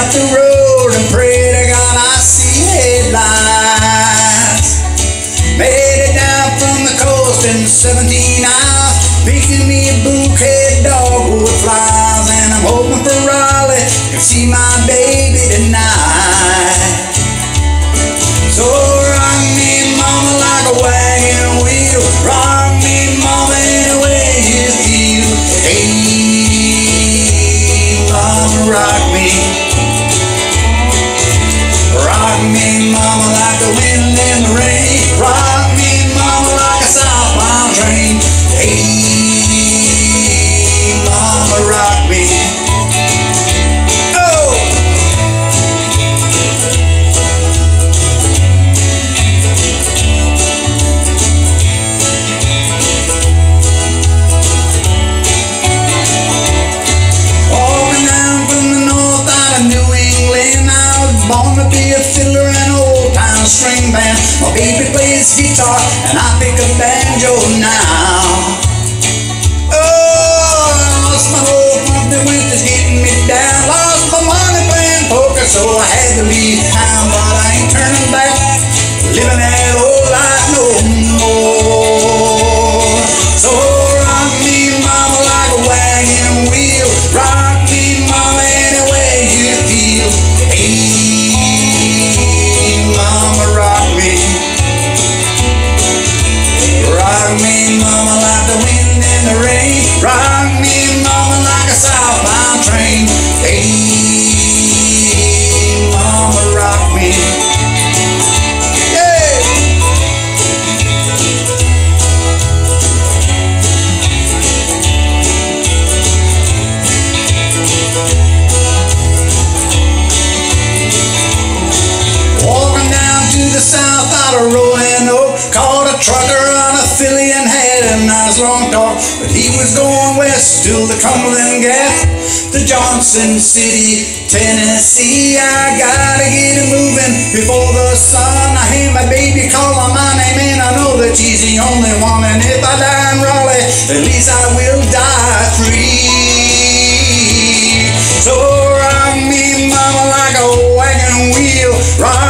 up the road and pray to God I see headlights. Made it down from the coast in 17 hours, picking me a bouquet dogwood flowers, and I'm hoping for Raleigh to see my baby tonight. Oh, bass guitar, and I pick a banjo now. Oh, I lost my old pump, the winter's getting me down. Lost my money playing poker, so I had to leave town, but I ain't turning back. Living that old life no more. Me, mama, like the wind and the rain. Rock me, trucker on a filly and had a nice long talk. But he was going west to the Cumberland Gap, to Johnson City, Tennessee. I gotta get it moving before the sun. I hear my baby calling my name, and I know that she's the only one. And if I die in Raleigh, at least I will die free. So rock me, mama, like a wagon wheel. Rock